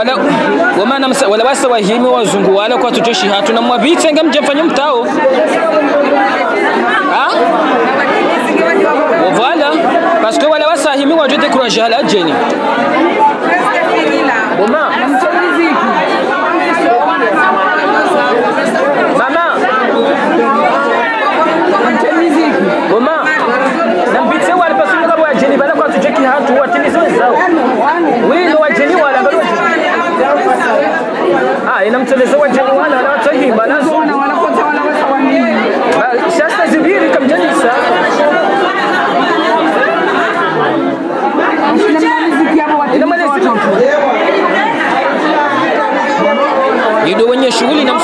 wala wamana msa- wala basa wahimi wazungu wala kwa tutoshi hatu na mwabitse nga mjamfanya mtao. Ha? Voilà parce que wala basa himi wajote hala jeni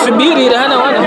سبيري لهنا وأنا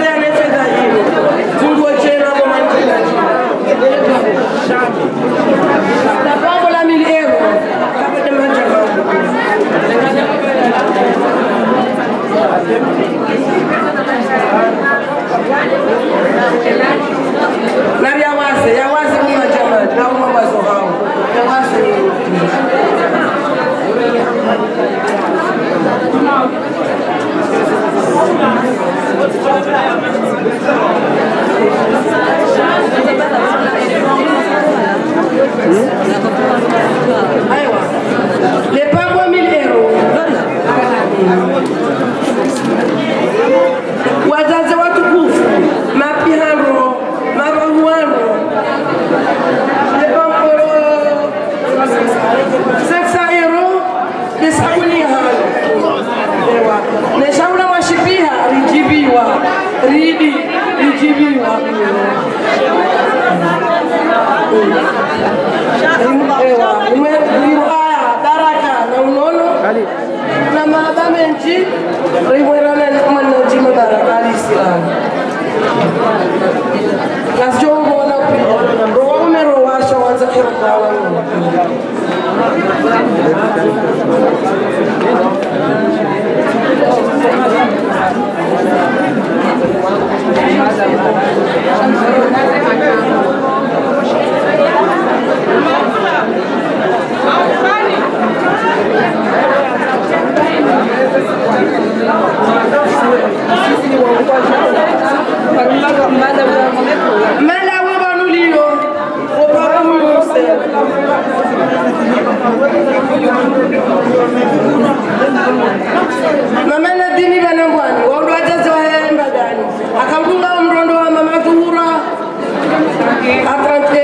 Les parents TV'yi var. Ewa, riwaya daraka na unono na maadame nchi riwerane kama na nchi madaraka alislamu kasjongo na romero washa wanza kirutawa Thank you. ما Mama dini vanangwani waudwataza wayaemba dani. Akamtunga mrondo wa mama Zuhura akampe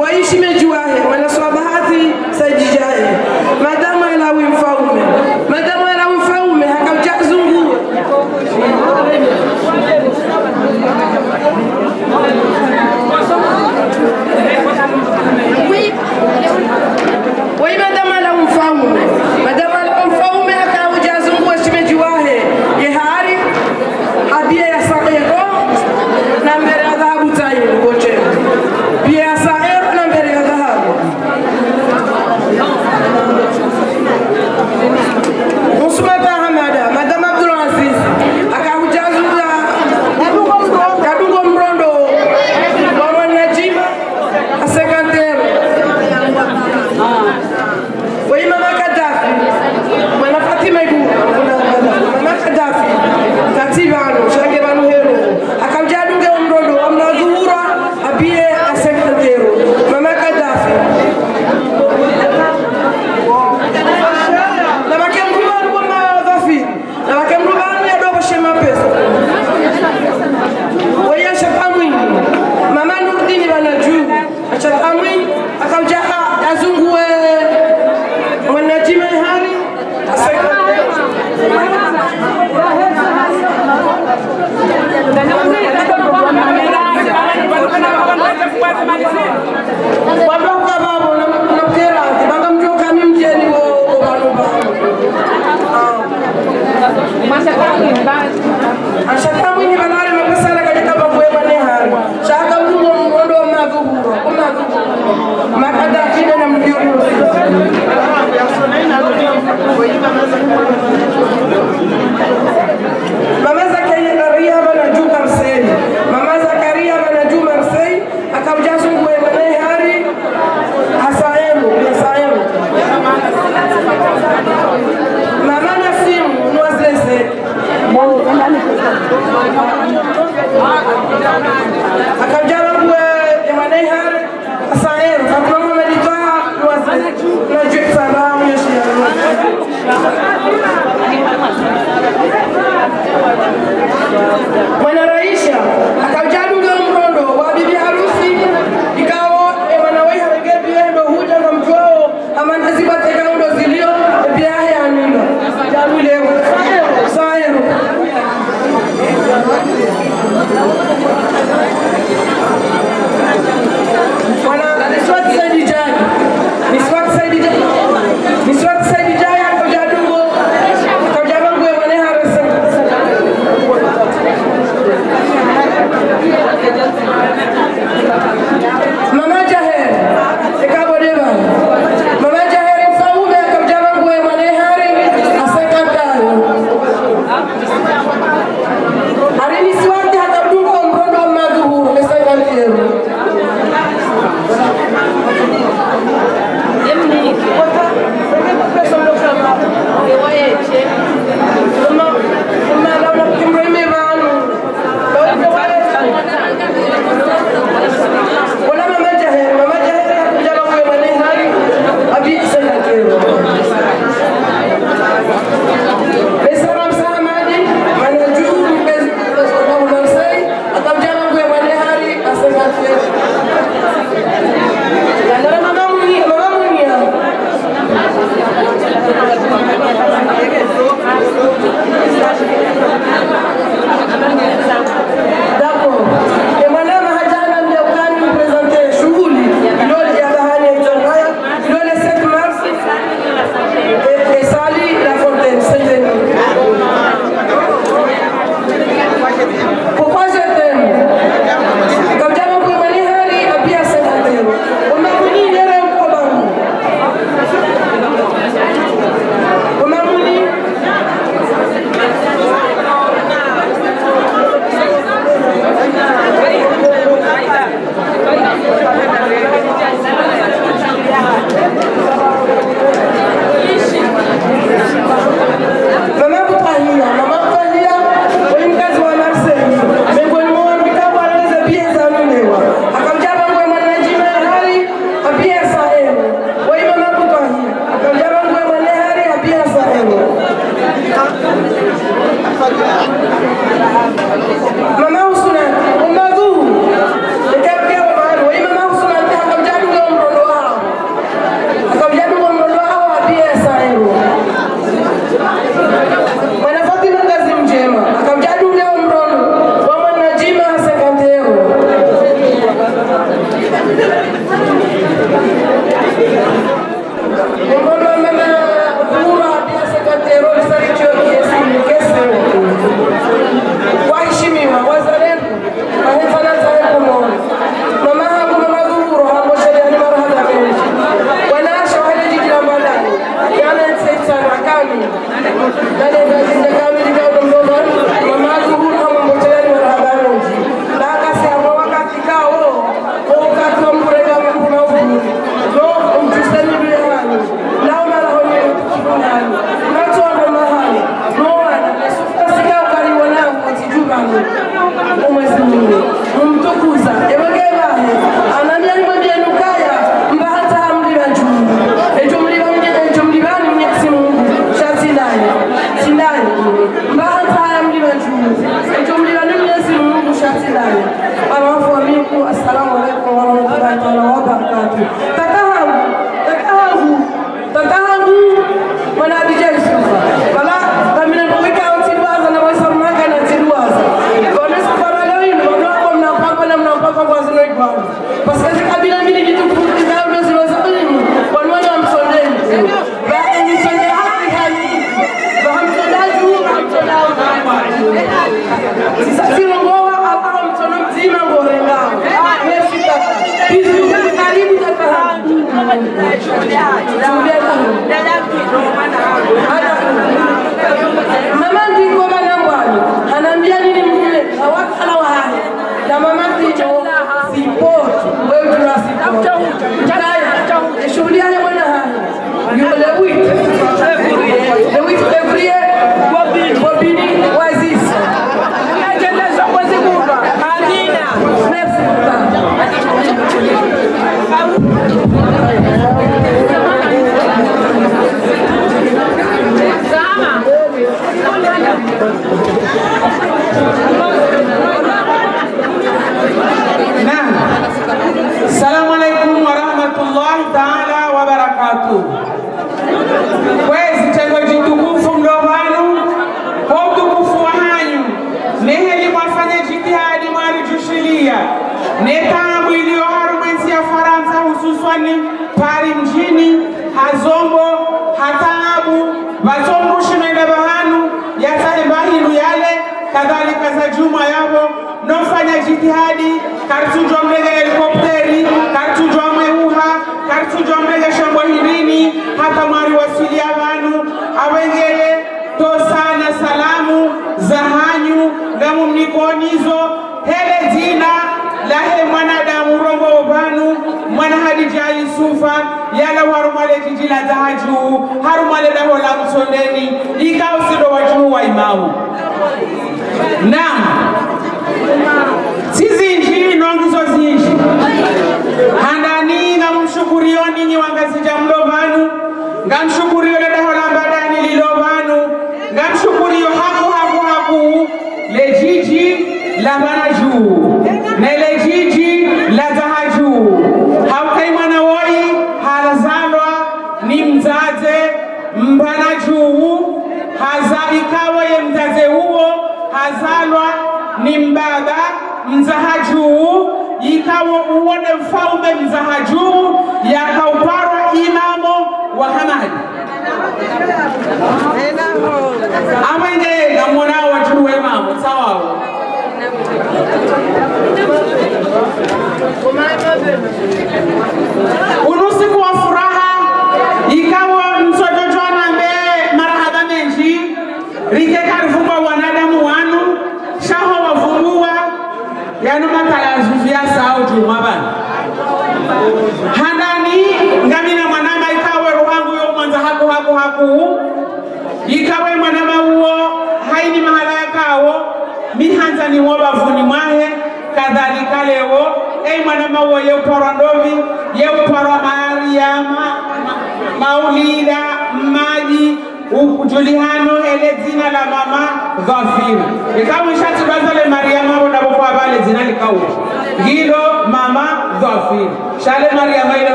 waishime juwahe wanaswabahati sajijahe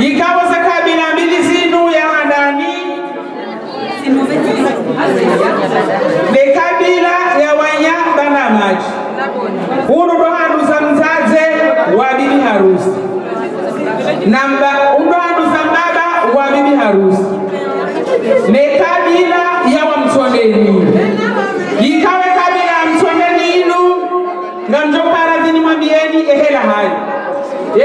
ikawa za kabila mbili zinu ya nani ni kabila ya maji. Unu ndo handu za mzaze wa bibi harusi. Na ndo handu za baba wa bibi harusi. Ni kabila ya wamswameni. Ikawe kabila ya mswameni inu nga mjoparadhini mwambieni ehela hayi ye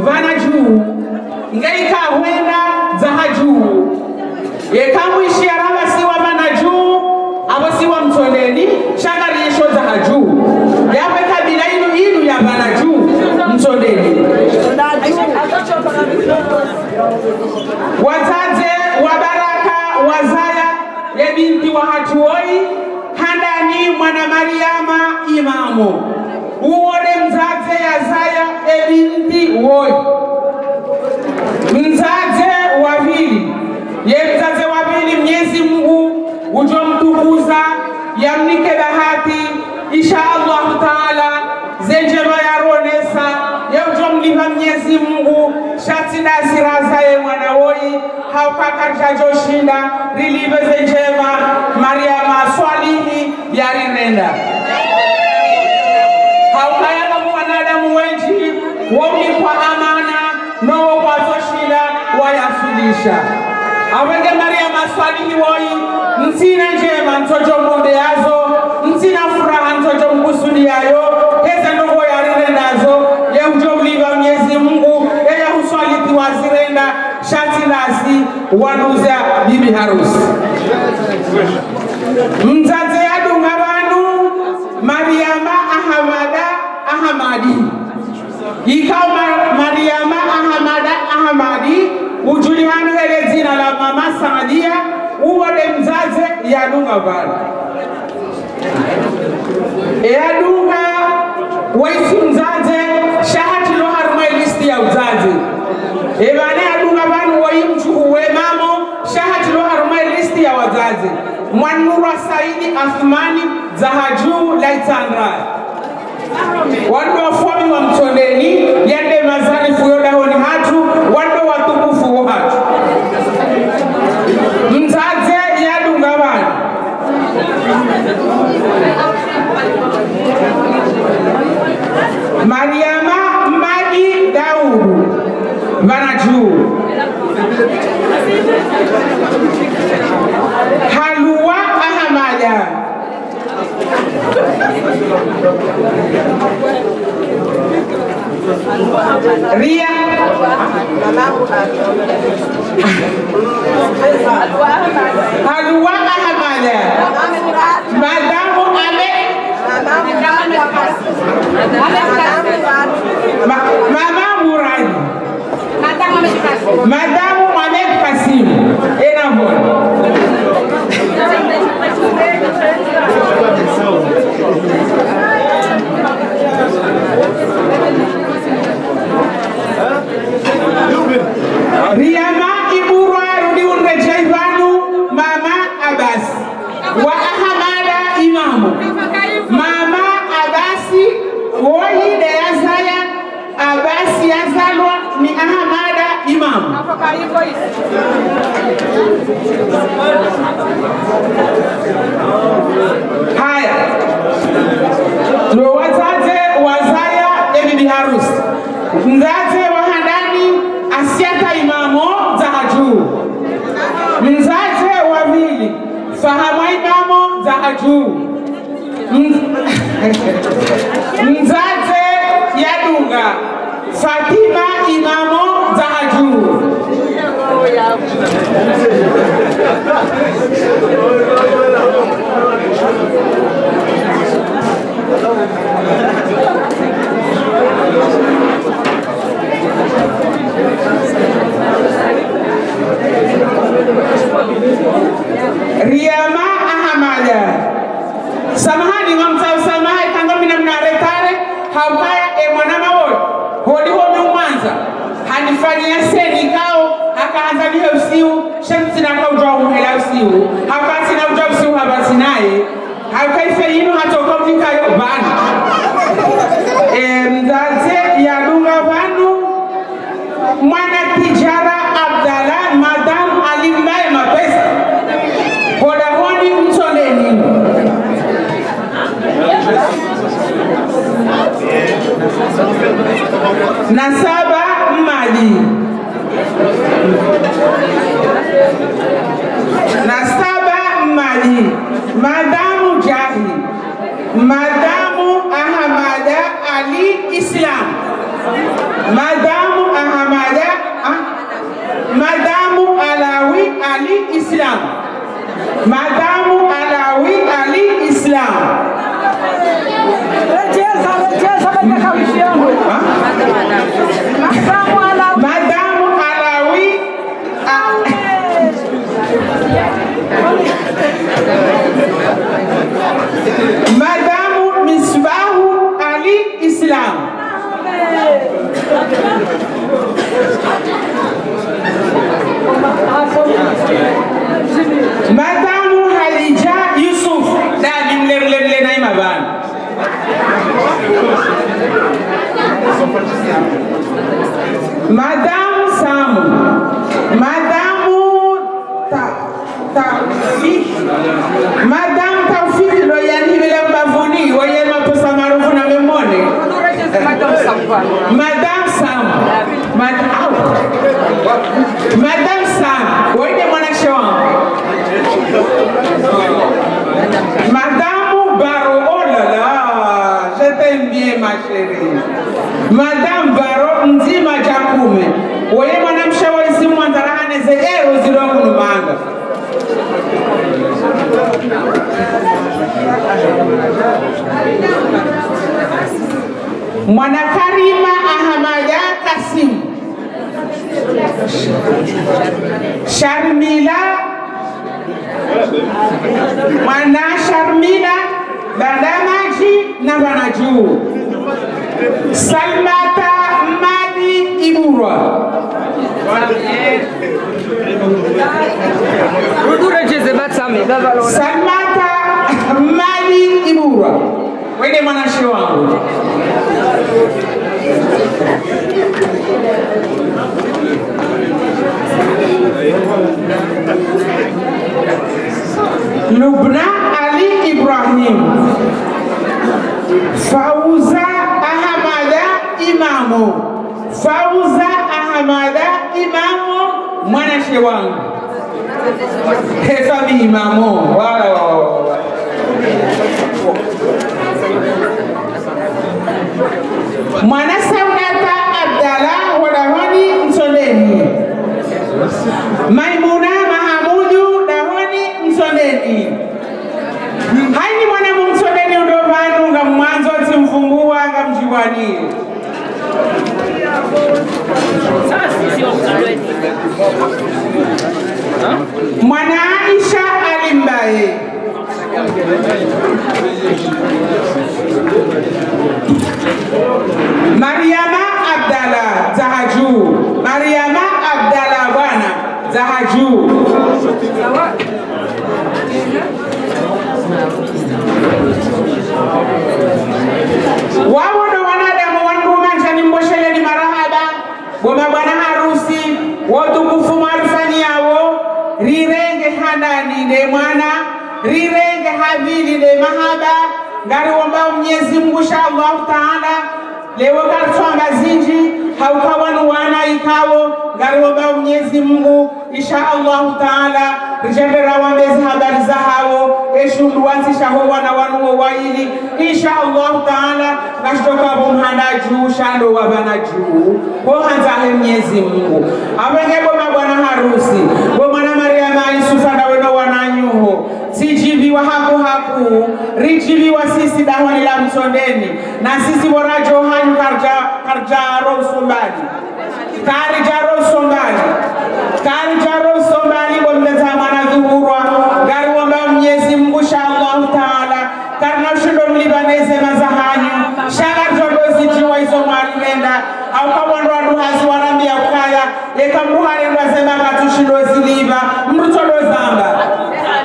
vana juu. Ngaika hwenda zaha juu yekamwishi arava siwa mana juu. Avo siwa mtoleni shangariisho juu yape kabila inu inu ya vana juu. Mtoleni. Wataze wabaraka wazaya ye binti wa hatuoi handani mwana mariama imamu. Uwone mzaze yazaya e binti woi mzaze wa pili. Ye mzaze wa pili mnyezi mungu ujomtukuza yamnike bahati insha allahu taala zenjema yaronesa yeujomliva mnyezi mungu. Shatsidasirazaye mwana woi haukakarishajoshinda rilive zenjema mariama swalihi yarinenda wenji womikwa amana nowo kwatoshila wayafundisha awenge mariama maswalihi woi nsina njema ntojo mbonde yazo nsina furaha ntojo mbusuni yayo heza ndongo yarire nazo yeujomliva mnyezi mungu yeyahuswaliti wazirenda shati lasi wanuza bibi harusi. Mzaze yadunga vanu mariama ahamada ahamadi ikaw Ma- mariama ahamada ahamadi ujulihanu hele zina la mama Sadia uwole mzaze yadunga vanu eyadunga waisi mzaze shahati harumwe listi ya uzazi. Evane yadunga vanu woi mamo wemamo shahatilo harumwe listi ya wazazi. Mwanurwa saidi athmani zahajuu laitandra wando wafuami wa mtondeni yende fuyo dahoni hatu wando watukufu wo hatu. Mzaze yadunga vanu mariama madi daudu. Vana juu haluwa ahamada ria haluwa ahamada madamu ame ma, mama muradi madamu riyama iburwaru diunrejei vanu mama abas wa ahamada imamu. Mama abasi woyide yazaya abasi yazalwa ni ahamada imamu. Haya. Wahandani asiata imamo za hajuu mzaze wavili fahamwa imamo za hajuu M- mzaze yadunga fatima imamo za hajuu Riyama Ahamada. Samahani ngamtao samaha kanga mina mnaretare haukaya e mwana mawoyo. Hodi ho mi mwanza. Hanifanyia seni kao akaanza nihe usiu shamsi na kaujwa umhela usiu. Hapati na ujwa usiu habati naye. Haukaife yinu hatoka mtikayo bani. E, vanu mwana abdala madamu alimbaye mapesa. Hodahodi mtoleni. Na saba mmaji na saba madamu jahi. Madamu ahamada ali islam. Madamu Ah? Madamu Alawi Ali Islam. Madamu Alawi Ali Islam. Hmm. Ah? Madamu Alawi. Ah. Madamu Misbahu Ali Islam. Madame Sam, Madame Ta, ta Madame Tafiki Loyani Milemba Vuni, Oyema Posa Marufu na Memone. Madame Sam, Madame Madame Baro chakume. Jakume waye mwanamshe wa isimu mwanzarahane ze ero zilokunumanga Mwanakarima Ahamada Kasim Sharmila. Mwana Sharmila Bandamaji na Banajuu Salmata Madi Iburwa Rudurejeze batsame bavalona. Salmata Madi Iburwa wende mwanashi wangu. Lubna Ali Ibrahim. Fauza Imamu. Fauza Ahamada Imamu mwanashe wangu. Hesabi Imamu. Wala mwana saudata abdala wadahoni msondeni. Maimuna mahamudu dahoni msondeni. Haini mwana mumsondeni udovanu nga mwanzo timfungua nga mjiwani mwana aisha alimbaye Mariama Abdalla Zahaju. Mariama Abdalla bwana Zahaju. Wao ndo wanadamu wandumansha ni mbosheleni marahaba boma bwana harusi wotukufu marufanyao rirenge handani de mwana rirenge habili le mahaba ngari wamba mnyezi Mungu Allah taala. Lewo karswamba zinji haukawanu wana ikawo ngari wombao mnyezi Mungu inshallah taala. Rijembera wambezi habari za hawo eshundu wansishaho wana wanuwo waili. Inshallah taala ngashitokavo mhanda juu shando wa bana juu. Ko mnyezi Mungu. Mabwana boma bwana harusi bomwana Mariama Yusufa na weno sijiviwa haku haku. Rijiviwa sisi dahwani la msondeni na sisi borajo hanyu karja karjaro usombali karijaro usombali karijaro usombali bomleza mwana dhuhurwa gari wamba mnyezi Mungu allahu taala. Karna ushindo mlibaneze mazahanyu shaka jodo zijiwa hizo mwalilenda au kabwando aduhazi warambia ukaya. Ekamruhare ndwasema katushindo ziliba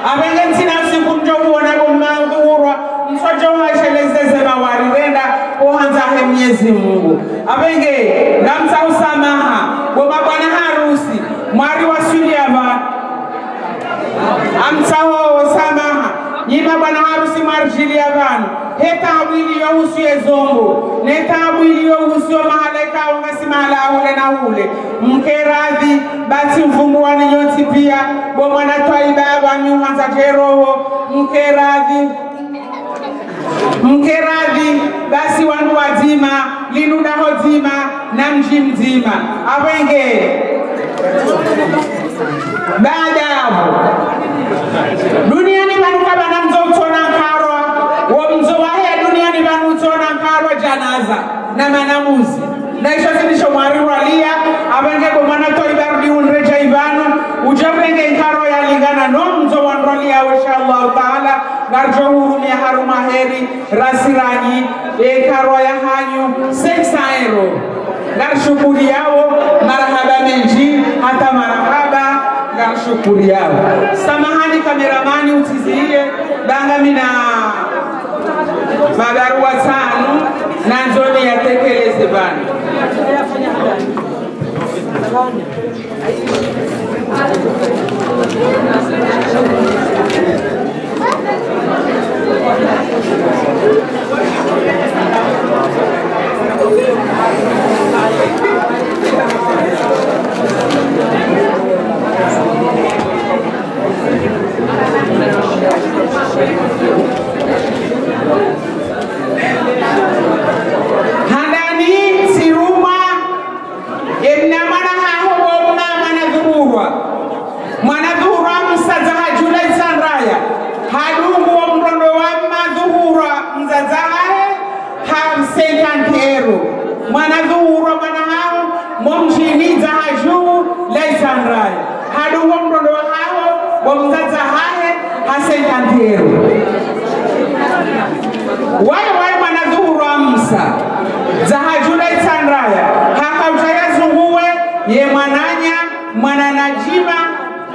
mrutodo zamba abenge ntina siku mjomuona bomandhurwa msojohashelezezema warirenda ohanzahe Mwenyezi Mungu. Abenge ngamsa usamaha bwana harusi mwari waswili suliava amsaho samaha nyima bwana harusi mwarjili ya vanu hetabu iliyohusiye zombo netabu iliyohusiyo mahaleka ungasi mahala hule na ule mke radhi basi mvumbuwani nyonsi pia. Bomwana twaiba vanyuhanza jeroho mke radhi mke radhi basi wanu wazima linudaho zima na mji mzima. Awenge baada yapo duniani vanu kavana mzo utsona nkarwa wo mzo wahe duniani vanu utsona nkarwa janaza na manamuzi. Na sinisho sindisho mwari walia avenge bomwana toibarudi unreja ivanu ujavenge nkaro yalingana no mzo wanrwalia inshallah taala. Ngarjo hurumia haruma heri rasiranyi ekaro ya hanyu 600 ngarshukuri ngar yao marahaba menji hata marahaba ngarshukuri yao. Samahani kameramani utizie danga mina Nanzoni yatekeleza Stefani. Thank you. lero mwanadhuhurwa mwanahao momshiniza hajuu laisanrai haduho mrondo hao wamzaza haye hasenta ntero wayo wayo mwanadhuhurwa msa zahajuu laisanraya hakautayazunguwe ye mwananya mwananajiva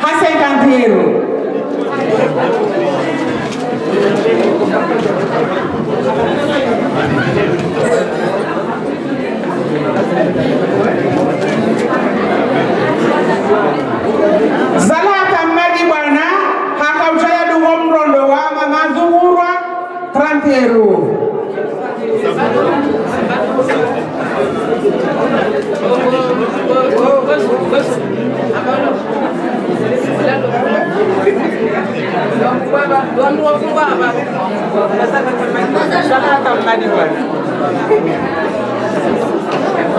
hasenta ntero Thank you mwana najima hasenkantero zalata mmaji bwana hakautaya dungo mrondo wa mama zuhurwa trantero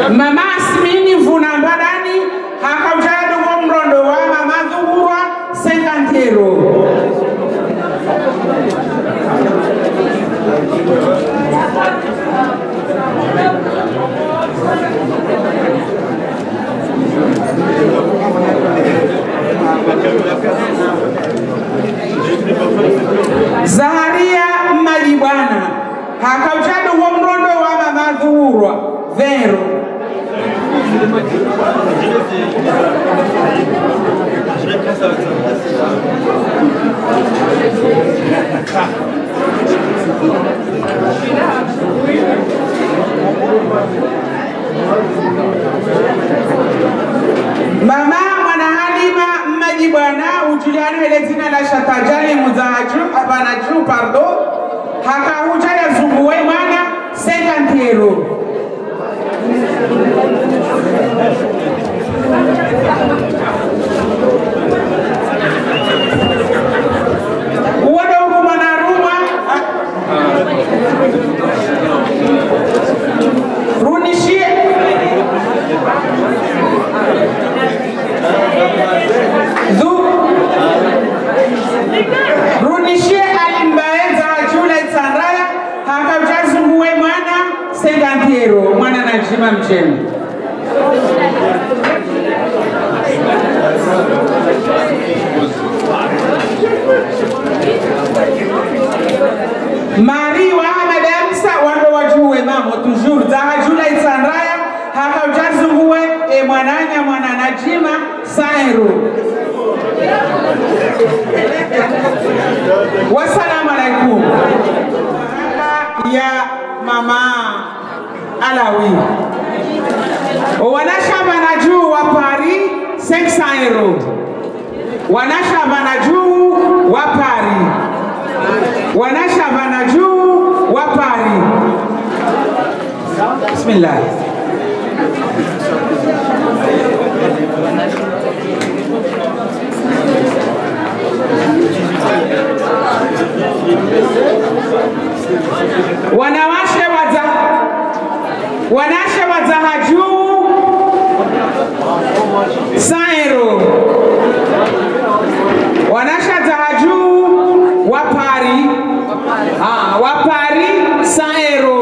mama asmini vuna mbadani hakautaya dungo mrondo wa mama zuhurwa sekantero zaharia Malibwana hakautado wo mrondo wa mama vero mama mwana halima mmaji bwana ujuliano ile zina la shatajali muzaju abana juu pardo hakahuja ya zunguwe mwana senkantero uwode uku mwana. Na runishie Dhu mari wa dansa wando wajuwe mamo toujours zahajula itsandaya hakauchazunguwe e mwananya mwana najima saero wasalamu alaikum. Ya mama alawi. Wanashamba na wa pari 500 euro wanashamba na wa wanashavana juu wapari. bismillah. Wanawashe waza wanashe wazaha juu saero wanasha zaha juu wapari ah, wapari saero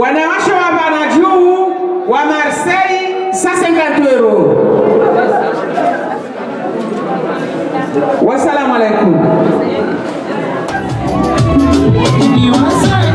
wanawasha wabana juu wa Marseille 150 euro. Wassalamu alaikum. You must